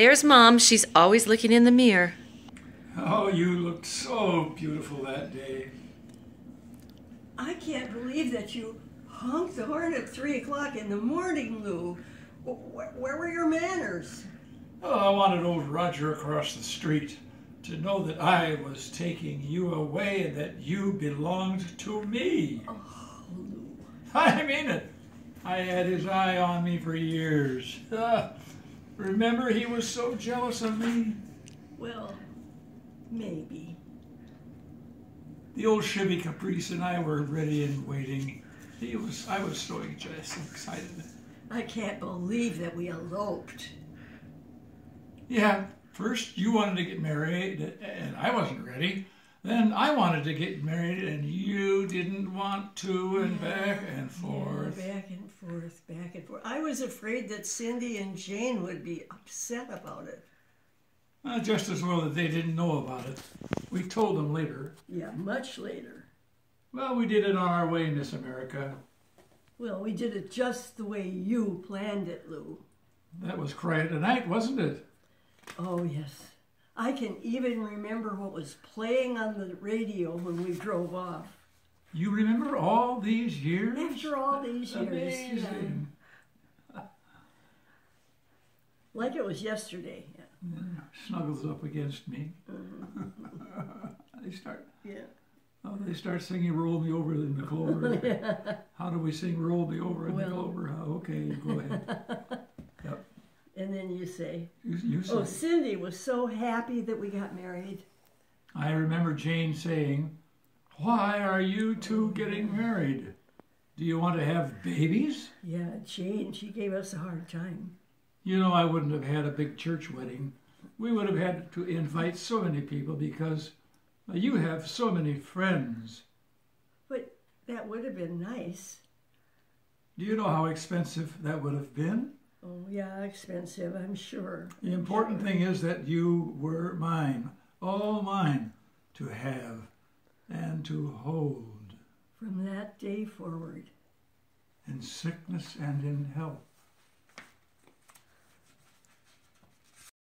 There's Mom. She's always looking in the mirror. Oh, you looked so beautiful that day. I can't believe that you honked the horn at 3 o'clock in the morning, Lou. Where, where were your manners? Oh, I wanted old Roger across the street to know that I was taking you away and that you belonged to me. Oh, Lou. I mean it. I had his eye on me for years. Ah, Remember, he was so jealous of me. Well, maybe. The old Chevy Caprice and I were ready and waiting. He was. I was so excited. I can't believe that we eloped. Yeah, first you wanted to get married, and I wasn't ready. Then I wanted to get married, and you didn't want to, and back and forth. Yeah, back and forth, back and forth. I was afraid that Cindy and Jane would be upset about it. Uh, just as well that they didn't know about it. We told them later. Yeah, much later. Well, we did it on our way, Miss America. Well, we did it just the way you planned it, Lou. That was quiet night, wasn't it? Oh, yes. I can even remember what was playing on the radio when we drove off. You remember all these years? After all these years. Amazing. Yeah. Like it was yesterday. Yeah. Yeah, Snuggles up against me. Mm-hmm. they start. Yeah. Oh, they start singing "Roll Me Over in the Clover." How do we sing "Roll Me Over in the Clover"? Oh, okay, go ahead. Yep. And then you say, You, you Oh. Cindy was so happy that we got married. I remember Jane saying, "Why are you two getting married? Do you want to have babies?" Yeah, Jane, she gave us a hard time. You know, I wouldn't have had a big church wedding. We would have had to invite so many people because uh, you have so many friends. But that would have been nice. Do you know how expensive that would have been? Oh, yeah, expensive, I'm sure. The important thing is that you were mine, all mine, to have and to hold From that day forward. in sickness and in health.